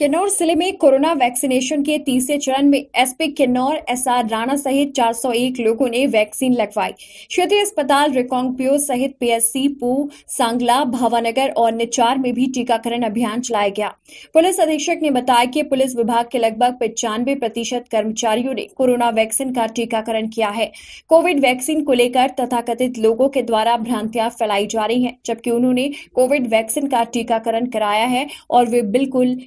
किन्नौर ज़िले में corona vaccination के तीसरे चरण में एसपी किन्नौर, एसआर राणा सहित 401 लोगों ने वैक्सीन लगवाई। क्षेत्रीय अस्पताल रिकोंगपियो सहित पीएससी, पू, सांगला, भावानगर और निचार में भी टीकाकरण अभियान चलाया गया। पुलिस अधीक्षक ने बताया कि पुलिस विभाग के लगभग पचानवे प्रतिशत कर्मचारियों ने कोरोना वैक्सीन का टीकाकरण किया है। कोविड वैक्सीन को लेकर तथाकथित लोगों के द्वारा भ्रांतियाँ फैलाई जा रही है, जबकि उन्होंने कोविड वैक्सीन का टीकाकरण कराया है और वे बिल्कुल